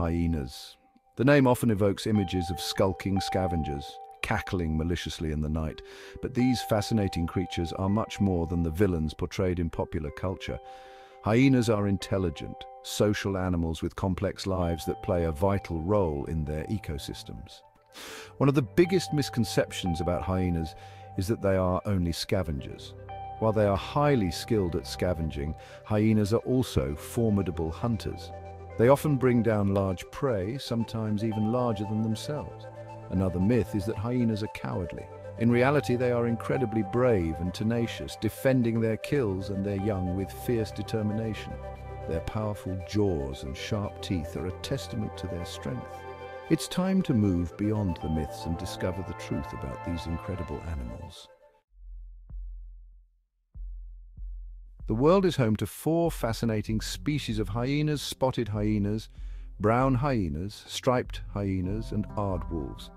Hyenas. The name often evokes images of skulking scavengers, cackling maliciously in the night, but these fascinating creatures are much more than the villains portrayed in popular culture. Hyenas are intelligent, social animals with complex lives that play a vital role in their ecosystems. One of the biggest misconceptions about hyenas is that they are only scavengers. While they are highly skilled at scavenging, hyenas are also formidable hunters. They often bring down large prey, sometimes even larger than themselves. Another myth is that hyenas are cowardly. In reality, they are incredibly brave and tenacious, defending their kills and their young with fierce determination. Their powerful jaws and sharp teeth are a testament to their strength. It's time to move beyond the myths and discover the truth about these incredible animals. The world is home to four fascinating species of hyenas, spotted hyenas, brown hyenas, striped hyenas, and aardwolves.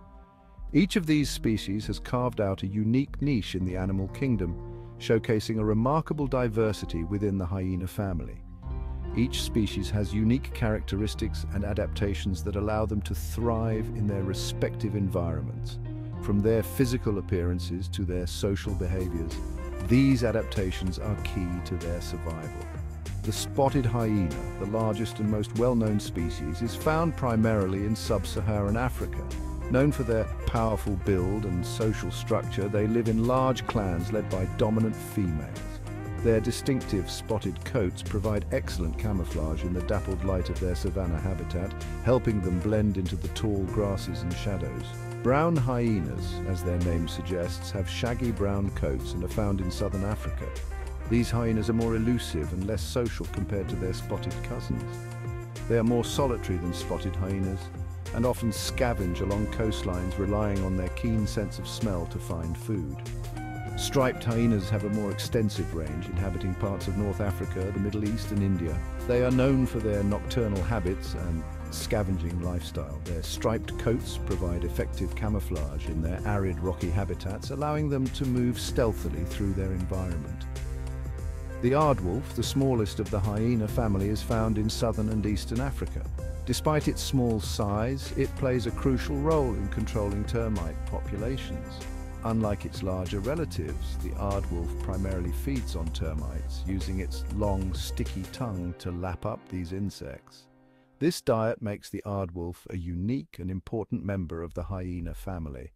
Each of these species has carved out a unique niche in the animal kingdom, showcasing a remarkable diversity within the hyena family. Each species has unique characteristics and adaptations that allow them to thrive in their respective environments. From their physical appearances to their social behaviors, these adaptations are key to their survival. The spotted hyena, the largest and most well-known species, is found primarily in sub-Saharan Africa. Known for their powerful build and social structure, they live in large clans led by dominant females. Their distinctive spotted coats provide excellent camouflage in the dappled light of their savanna habitat, helping them blend into the tall grasses and shadows. Brown hyenas, as their name suggests, have shaggy brown coats and are found in southern Africa. These hyenas are more elusive and less social compared to their spotted cousins. They are more solitary than spotted hyenas and often scavenge along coastlines relying on their keen sense of smell to find food. Striped hyenas have a more extensive range, inhabiting parts of North Africa, the Middle East and India. They are known for their nocturnal habits and scavenging lifestyle. Their striped coats provide effective camouflage in their arid rocky habitats, allowing them to move stealthily through their environment. The aardwolf, the smallest of the hyena family, is found in southern and eastern Africa. Despite its small size, it plays a crucial role in controlling termite populations. Unlike its larger relatives, the aardwolf primarily feeds on termites, using its long, sticky tongue to lap up these insects. This diet makes the aardwolf a unique and important member of the hyena family.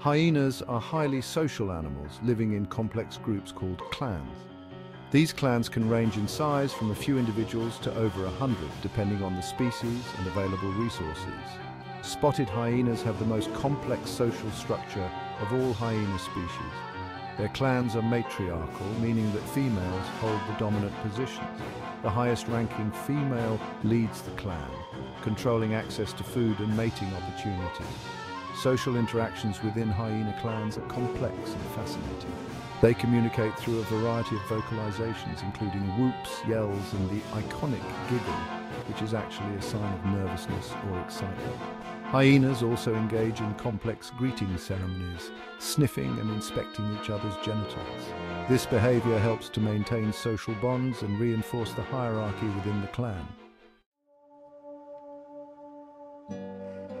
Hyenas are highly social animals living in complex groups called clans. These clans can range in size from a few individuals to over a hundred, depending on the species and available resources. Spotted hyenas have the most complex social structure of all hyena species. Their clans are matriarchal, meaning that females hold the dominant positions. The highest ranking female leads the clan, controlling access to food and mating opportunities. Social interactions within hyena clans are complex and fascinating. They communicate through a variety of vocalizations, including whoops, yells, and the iconic giggle, which is actually a sign of nervousness or excitement. Hyenas also engage in complex greeting ceremonies, sniffing and inspecting each other's genitals. This behavior helps to maintain social bonds and reinforce the hierarchy within the clan.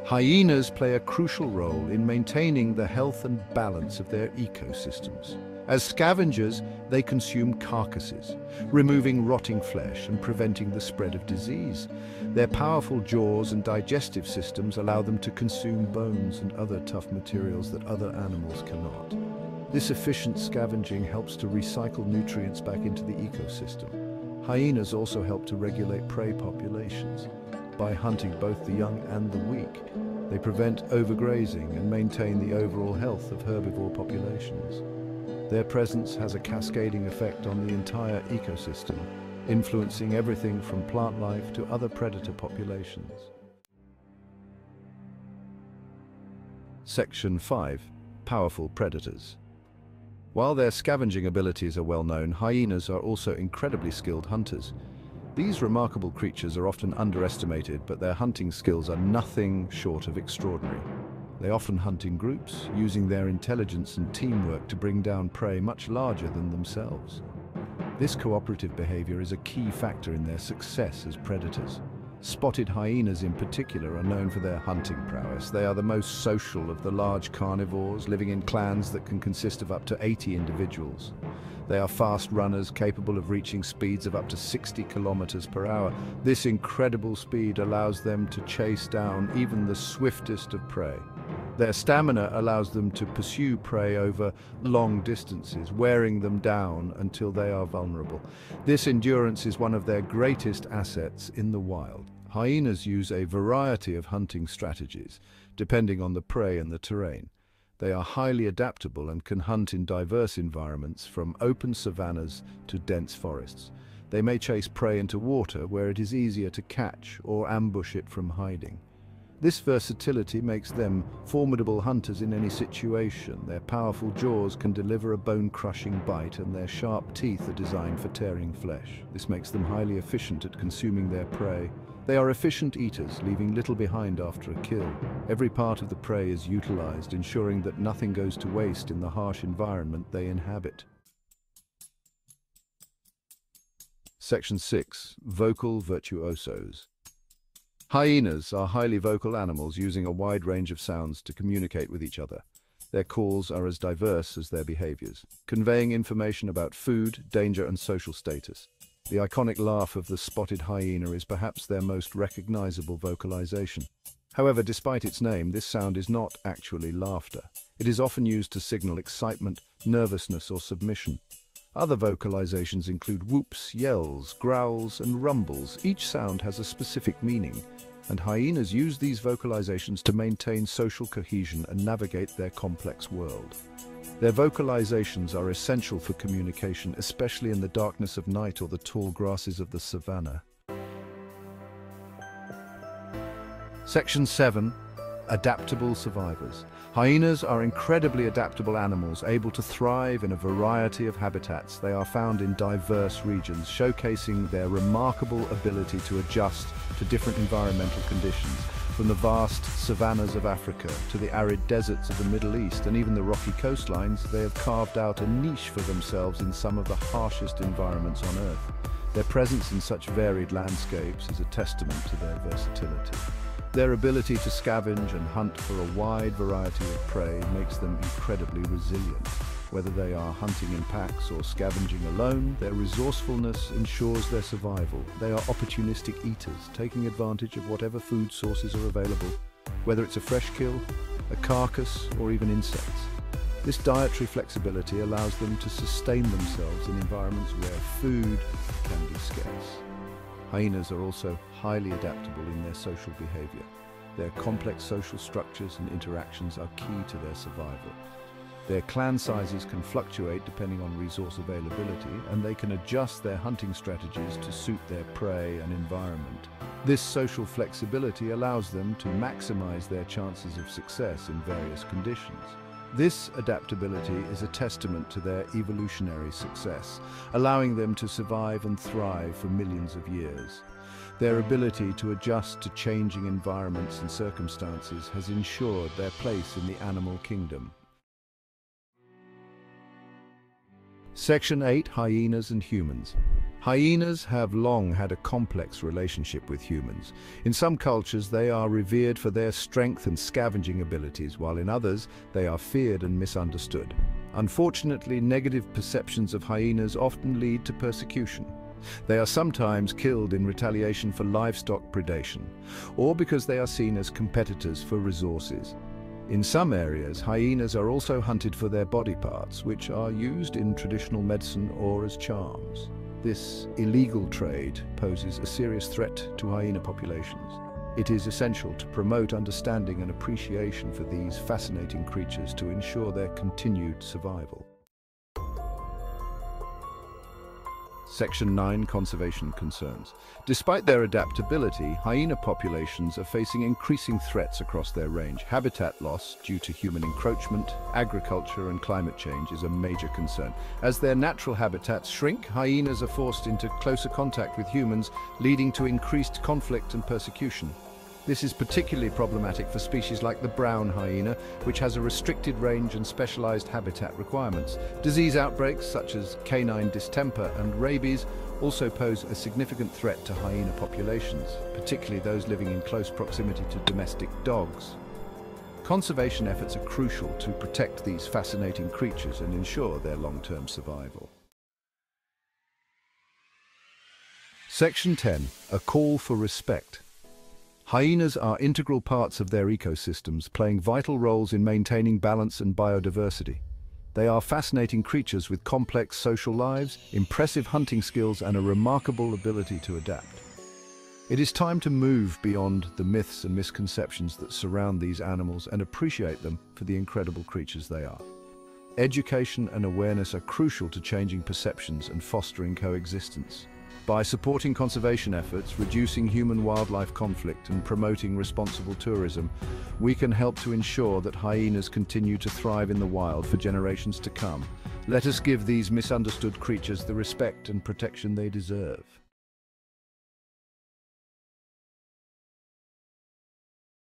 Hyenas play a crucial role in maintaining the health and balance of their ecosystems. As scavengers, they consume carcasses, removing rotting flesh and preventing the spread of disease. Their powerful jaws and digestive systems allow them to consume bones and other tough materials that other animals cannot. This efficient scavenging helps to recycle nutrients back into the ecosystem. Hyenas also help to regulate prey populations. By hunting both the young and the weak, they prevent overgrazing and maintain the overall health of herbivore populations. Their presence has a cascading effect on the entire ecosystem, influencing everything from plant life to other predator populations. Section 5. Powerful Predators While their scavenging abilities are well known, hyenas are also incredibly skilled hunters. These remarkable creatures are often underestimated, but their hunting skills are nothing short of extraordinary. They often hunt in groups, using their intelligence and teamwork to bring down prey much larger than themselves. This cooperative behavior is a key factor in their success as predators. Spotted hyenas in particular are known for their hunting prowess. They are the most social of the large carnivores, living in clans that can consist of up to 80 individuals. They are fast runners capable of reaching speeds of up to 60 kilometers per hour. This incredible speed allows them to chase down even the swiftest of prey. Their stamina allows them to pursue prey over long distances, wearing them down until they are vulnerable. This endurance is one of their greatest assets in the wild. Hyenas use a variety of hunting strategies, depending on the prey and the terrain. They are highly adaptable and can hunt in diverse environments, from open savannas to dense forests. They may chase prey into water where it is easier to catch or ambush it from hiding. This versatility makes them formidable hunters in any situation. Their powerful jaws can deliver a bone-crushing bite and their sharp teeth are designed for tearing flesh. This makes them highly efficient at consuming their prey. They are efficient eaters, leaving little behind after a kill. Every part of the prey is utilized, ensuring that nothing goes to waste in the harsh environment they inhabit. Section 6. Vocal Virtuosos Hyenas are highly vocal animals using a wide range of sounds to communicate with each other. Their calls are as diverse as their behaviors, conveying information about food, danger and social status. The iconic laugh of the spotted hyena is perhaps their most recognizable vocalization. However, despite its name, this sound is not actually laughter. It is often used to signal excitement, nervousness or submission. Other vocalizations include whoops, yells, growls, and rumbles. Each sound has a specific meaning, and hyenas use these vocalizations to maintain social cohesion and navigate their complex world. Their vocalizations are essential for communication, especially in the darkness of night or the tall grasses of the savannah. Section 7. Adaptable survivors. Hyenas are incredibly adaptable animals, able to thrive in a variety of habitats. They are found in diverse regions, showcasing their remarkable ability to adjust to different environmental conditions, from the vast savannas of Africa to the arid deserts of the Middle East and even the rocky coastlines, they have carved out a niche for themselves in some of the harshest environments on Earth. Their presence in such varied landscapes is a testament to their versatility. Their ability to scavenge and hunt for a wide variety of prey makes them incredibly resilient. Whether they are hunting in packs or scavenging alone, their resourcefulness ensures their survival. They are opportunistic eaters, taking advantage of whatever food sources are available, whether it's a fresh kill, a carcass, or even insects. This dietary flexibility allows them to sustain themselves in environments where food can be scarce. Hyenas are also highly adaptable in their social behavior. Their complex social structures and interactions are key to their survival. Their clan sizes can fluctuate depending on resource availability, and they can adjust their hunting strategies to suit their prey and environment. This social flexibility allows them to maximize their chances of success in various conditions. This adaptability is a testament to their evolutionary success, allowing them to survive and thrive for millions of years. Their ability to adjust to changing environments and circumstances has ensured their place in the animal kingdom. Section 8 Hyenas and Humans Hyenas have long had a complex relationship with humans. In some cultures, they are revered for their strength and scavenging abilities, while in others, they are feared and misunderstood. Unfortunately, negative perceptions of hyenas often lead to persecution. They are sometimes killed in retaliation for livestock predation, or because they are seen as competitors for resources. In some areas, hyenas are also hunted for their body parts, which are used in traditional medicine or as charms. This illegal trade poses a serious threat to hyena populations. It is essential to promote understanding and appreciation for these fascinating creatures to ensure their continued survival. Section 9 Conservation Concerns. Despite their adaptability, hyena populations are facing increasing threats across their range. Habitat loss due to human encroachment, agriculture and climate change is a major concern. As their natural habitats shrink, hyenas are forced into closer contact with humans, leading to increased conflict and persecution. This is particularly problematic for species like the brown hyena, which has a restricted range and specialized habitat requirements. Disease outbreaks such as canine distemper and rabies also pose a significant threat to hyena populations, particularly those living in close proximity to domestic dogs. Conservation efforts are crucial to protect these fascinating creatures and ensure their long-term survival. Section 10. A call for respect. Hyenas are integral parts of their ecosystems, playing vital roles in maintaining balance and biodiversity. They are fascinating creatures with complex social lives, impressive hunting skills and a remarkable ability to adapt. It is time to move beyond the myths and misconceptions that surround these animals and appreciate them for the incredible creatures they are. Education and awareness are crucial to changing perceptions and fostering coexistence. By supporting conservation efforts, reducing human-wildlife conflict and promoting responsible tourism, we can help to ensure that hyenas continue to thrive in the wild for generations to come. Let us give these misunderstood creatures the respect and protection they deserve.